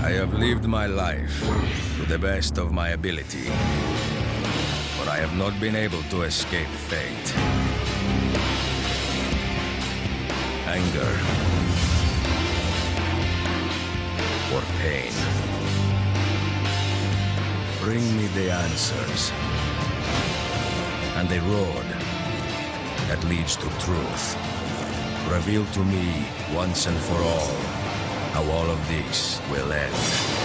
I have lived my life to the best of my ability, but I have not been able to escape fate. Anger. Or pain. Bring me the answers. And the road that leads to truth. Reveal to me once and for all how all of this will end.